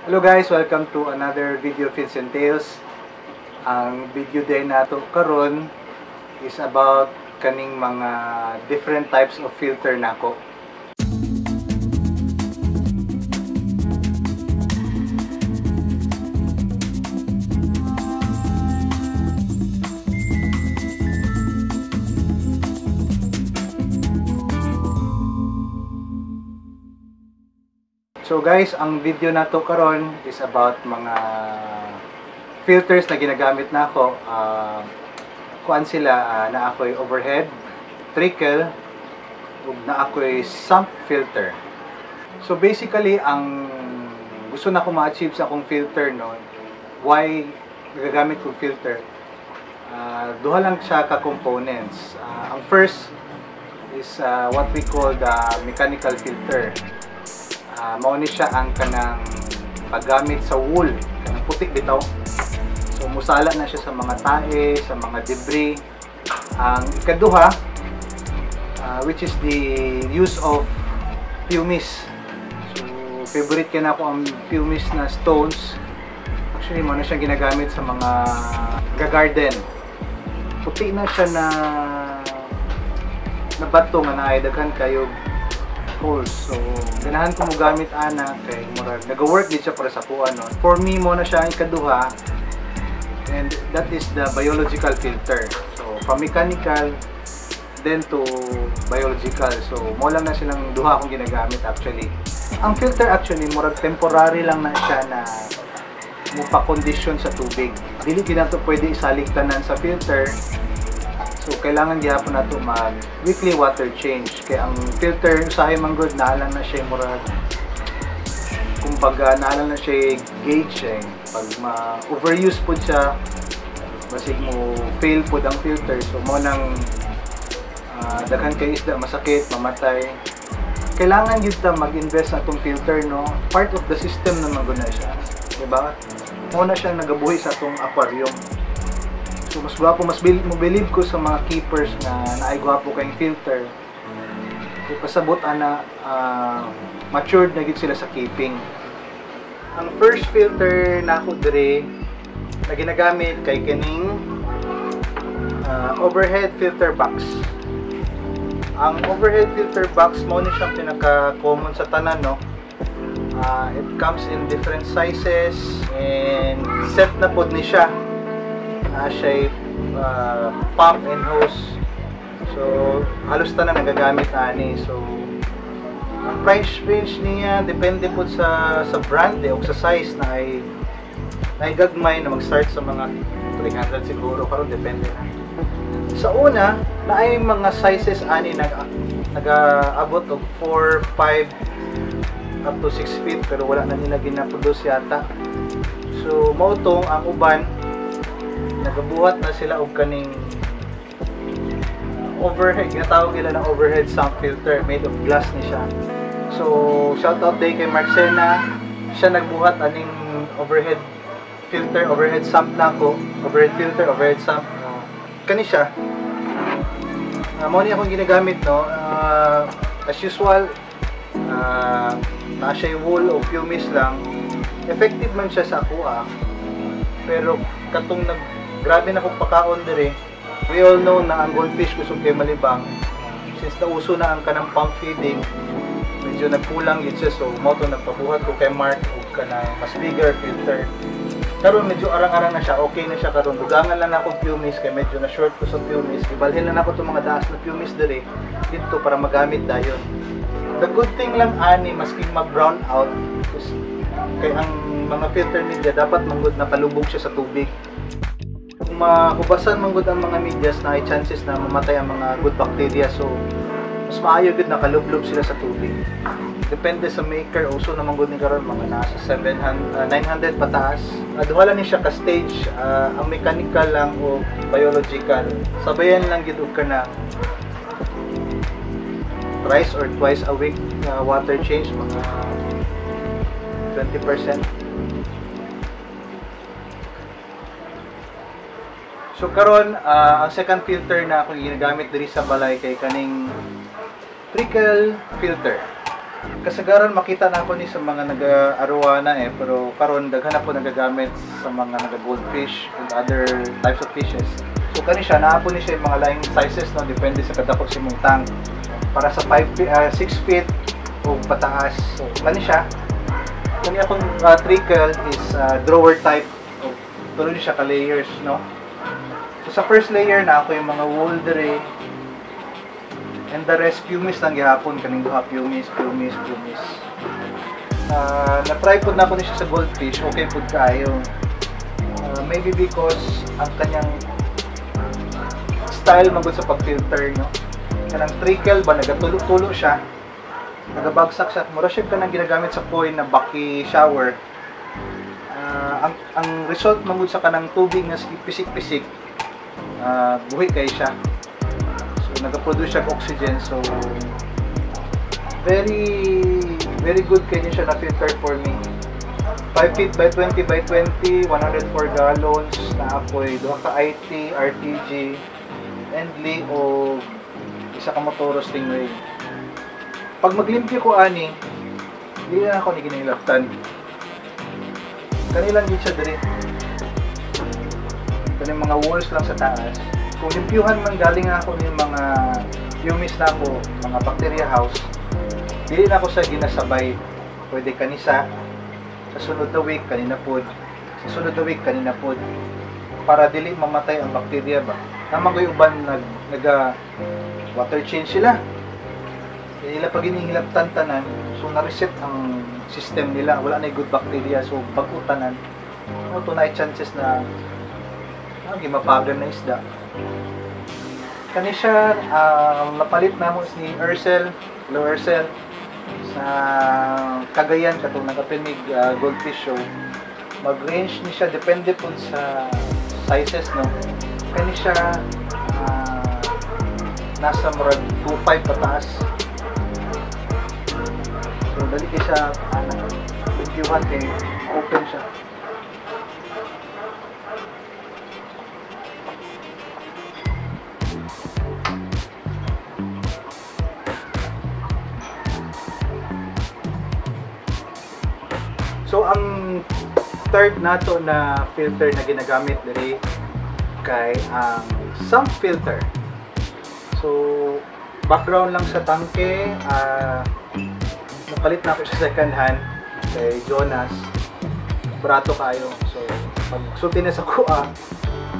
Hello guys, welcome to another video Fins and Tales. Ang video day nato karon is about kaning mga different types of filter nako. So guys, ang video na to karon is about mga filters na ginagamit na ako. Uh, kuan sila ah, na ako'y overhead, trickle, ug na ako'y sump filter. So basically, ang gusto na ko ma-achieve sa akong filter no, why nagagamit kong filter? Ah, duha lang siya ka components. Ah, ang first is ah, what we call the mechanical filter. Ah, mao siya ang kanang paggamit sa wool kanang putik bitaw. So musala na siya sa mga tae sa mga debris. Ang ikaduha ah, which is the use of pumice. So favorite kaya na ako ang pumice na stones. Actually mo siya ginagamit sa mga garden puti na siya na na bato nga naay daghan kayo holes. So, ganahan ko mo gamit ana kay murag nag-work din siya para sa kuan no. For me mo na siya ang ikaduha and that is the biological filter. So, from mechanical then to biological. So, mo lang na silang duha akong ginagamit actually. Ang filter actually murag temporary lang na siya na mo pa condition sa tubig. Dili gyud nato pwede isalig tanan sa filter So, kailangan gyapon nato mag weekly water change. Kaya ang filter usahay man good naalang na siya murag kumbaga naalang na siya gauge eh. Pag ma-overuse po siya, basig mo fail po ang filter. So, mo nang ah, daghan kay isda masakit, mamatay. Kailangan yun ta mag-invest na itong filter, no? Part of the system naman guna siya. Diba? Mo na nagabuhi sa itong aquarium. So mas gwapo, mas bil, believe ko sa mga keepers na naay gwapo kayong filter. So pasabot ana ah, matured na gid sila sa keeping. Ang first filter na ako dire na ginagamit kay kining ah, overhead filter box. Ang overhead filter box mo ni siyang pinaka-common sa tanan no. Ah, it comes in different sizes and set na pod ni siya siya uh, pump and hose. So, halos na nagagamit ani. So, ang price range niya depende po sa sa brand eh, o sa size na ay na gagmay na mag-start sa mga 300 siguro karon depende na. Sa una, na ay mga sizes ani nag nag-abot og 4, 5 up to 6 feet pero wala na nila ginaproduce yata. So, mao tong ang uban nagabuhat na sila og kaning uh, overhead ginatawag nila ng overhead sump filter. Made of glass ni siya. So shout out day kay Marcena siya nagbuhat aning overhead filter overhead sump na ko overhead filter overhead sump uh, kani siya. Uh, mo ni akong ginagamit no? Uh, as usual uh, na siya wool o pumice lang. Effective man siya sa kuha pero katong nag grabe na kong pakaon dire we all know na ang goldfish gusto kay malibang. Since nauso na ang kanang pump feeding medyo nagkulang yun siya so mo to nagpabuhat ko kay Mark og kanang mas bigger filter. Karon medyo arang-arang na siya okay na siya karon. Dugangan lang ako pumice kay medyo na short ko sa pumice. Ibalhin lang ako itong mga daas na pumice dire dito para magamit dayon. The good thing lang ani maski mag brown out kay ang mga filter media dapat manggod na palubog siya sa tubig kung makubasan manggod ang mga medias na ay chances na mamatay ang mga good bacteria. So mas maayo gud nakalublob sila sa tubig. Depende sa maker also naman gud ni karon mga nasa 700 uh, 900 pataas. Uh, duha lang ni siya ka stage uh, ang mechanical lang o biological. Sabayan lang gid og kanang thrice or twice a week uh, water change mga 20% So karon ah, ang second filter na ako ginagamit diri sa balay kay kaning trickle filter. kasagaran makita na ako ni sa mga nag-arowana eh pero karon daghan na po nagagamit sa mga naga-goldfish and other types of fishes. So kani siya naapon ni siya yung mga laing sizes no depende sa kadako sa imong tank. Para sa 5 feet, 6 feet o pataas. So kani siya. Kani akong uh, trickle is uh, drawer type. So, tuloy siya ka layers no. So sa first layer na ako yung mga wool And the rest, pumice lang gihapon kaning duha, pumice, pumice, pumice. Uh, na-try po na ako ni siya sa goldfish, okay po kayo. Uh, maybe because ang kanyang style magod sa pag-filter, no? Kanang trickle ba, nagatulo-tulo siya. Nagabagsak siya. Mura siya ka nang ginagamit sa coin na baki shower. Uh, ang, ang result magod sa kanang tubig na pisik-pisik, uh, buhi kay siya. Nag-produce siya oxygen so very very good kanya siya na filter for me. 5 feet by 20 by 20 104 gallons na apoy duha ka IT RTG Endly o isa ka Motoro Stingray pag maglimpyo ko ani hindi na ako ni ginilaptan kanilang din siya diri kanilang mga walls lang sa taas kung limpyuhan man galing ako ng mga humis na ako, mga bacteria house, dili na ako sa ginasabay. Pwede kanisa, sa sunod na week, kanina pod. Sa sunod na week, kanina pod. Para dili mamatay ang bacteria ba. Naman ko uban nag, nag water change sila. Nila pag inihilap tantanan, so na-reset ang system nila. Wala na good bacteria. So pag utanan, ano to na chances na ah, gimapagan na isda. Kani siya uh, napalit na si Ursel Hello Ursel sa Cagayan katong nagapinig uh, goldfish show. Mag-range ni siya depende po sa sizes no? Kani siya uh, nasa murag 2.5 pataas. So dali kay siya ano uh, 21 kay open siya So ang third nato na filter na ginagamit diri kay ang sump filter. So background lang sa tangke, uh, napalit na ako sa second hand kay Jonas. Barato kayo. So pag sulti na sa kuha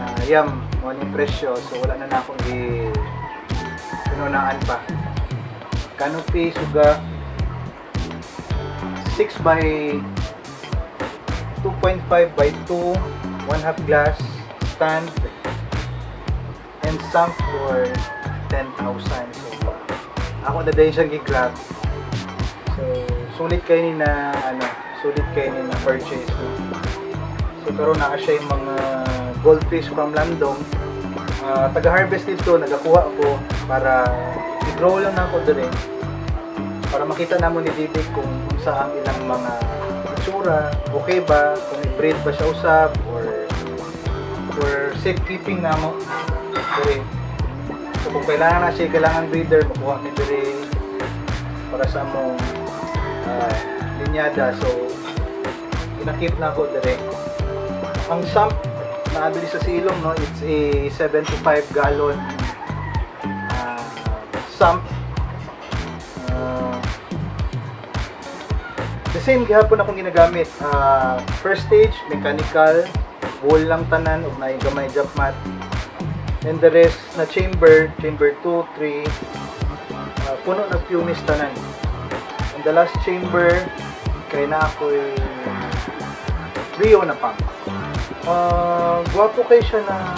na yam mo presyo so wala na na akong i pinunaan pa. Canopy suga 6 by 2.5 by 2 1 half glass stand and sunk for 10,000 so ako na din siyang gi-grab so sulit kayo ni na ano sulit kayo ni na purchase. No? so karon na siya yung mga goldfish from Landong. Uh, taga-harvest dito nagakuha ako para i-grow lang na ako doon para makita namon ni Didi kung saan ilang mga itsura, okay ba, kung i-breed ba siya usab, or for safekeeping na mo. Diri. So kung kailangan na siya, kailangan breeder, makuha ni Diri para sa mo uh, linyada. So, inakip na ako Diri. Ang sump na adili sa silong, no, it's a 75 gallon uh, sump The same gihapon akong ginagamit. Uh, first stage, mechanical, wall lang tanan, ug na gamay jump mat. And the rest na chamber, chamber 2, 3, uh, puno na fumis tanan. And the last chamber, kay na ako Rio na pang. Uh, gwapo kay siya na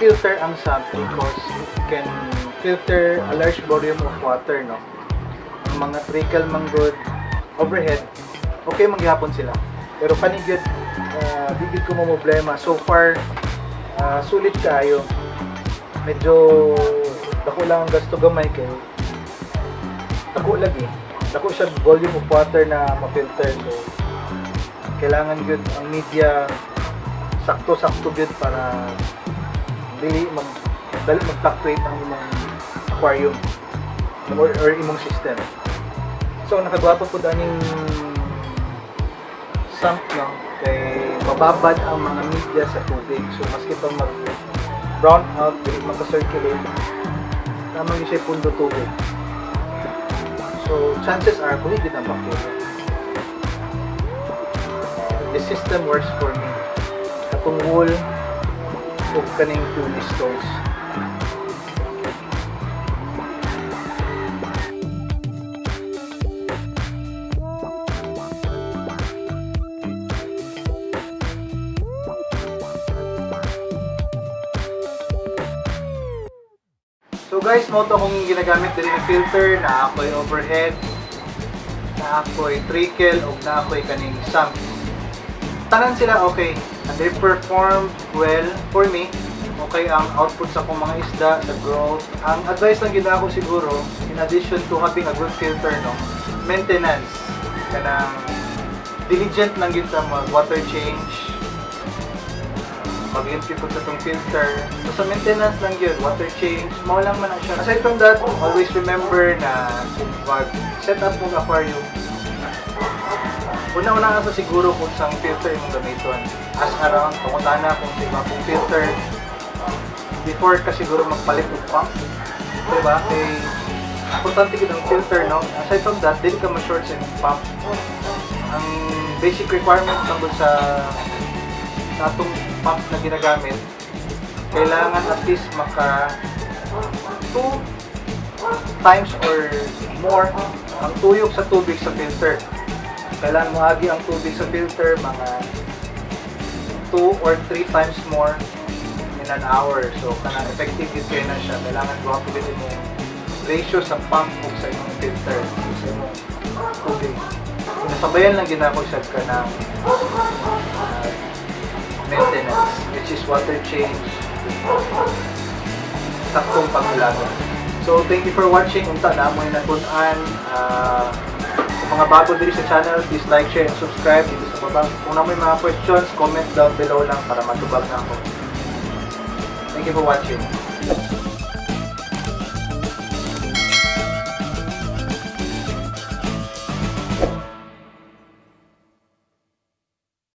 filter ang sump because it can filter a large volume of water, no? Ang mga trickle manggod, overhead, okay mangyapon sila. Pero panigid, uh, bigid ko mo problema. So far, uh, sulit kayo. Medyo dako lang ang gasto gamay kay dako lagi. Dako siya volume of water na ma-filter. So, kailangan good ang media sakto-sakto good para dili mag dali mag-fluctuate ang imong aquarium or, or imong system. So, nakagwapo po daning sump, no? Kay mababad ang mga media sa tubig. So, maski pa mag brown out, dili magka-circulate, tamang yung siya pundo tubig. So, chances are, kung hindi na bacteria. The system works for me. Katong wool, o kaning two stones. Guys, mo to akong ginagamit din ng filter na ako'y overhead, na ako'y trickle, o na ako'y kaning sump. Tanan sila okay. And they perform well for me. Okay ang output sa akong mga isda, sa growth. Ang advice lang gina ako siguro, in addition to having a good filter, no, maintenance. Kanang diligent lang yun sa mag water change, mag-empty po sa itong filter. So sa maintenance lang yun, water change, mao lang man siya. Aside from that, always remember na pag set up mong aquarium, una-una ka sa siguro kung saan filter yung gamiton. Ask around, pumunta na kung sa iba kong filter. Before ka siguro magpalit ng pump. Diba? Eh, importante yun ang filter, no? Aside from that, dili ka ma-short sa inyong pump. Ang basic requirement tungkol sa sa atong pump na ginagamit, kailangan at least maka 2 times or more ang tuyok sa tubig sa filter. Kailangan mo agi ang tubig sa filter mga 2 or 3 times more in an hour. So, kanang effective yun kayo na siya. Kailangan pilitin mo ratio sa pump o sa imong filter o sa imong tubig. Nasabayan lang ginako siya ka ng uh, maintenance, which is water change, saktong pangulago. So, thank you for watching. Unta na mo yung natunan. Uh, sa mga bago diri sa channel, please like, share, and subscribe dito sa baba. Kung na may mga questions, comment down below lang para matubag na ako. Thank you for watching.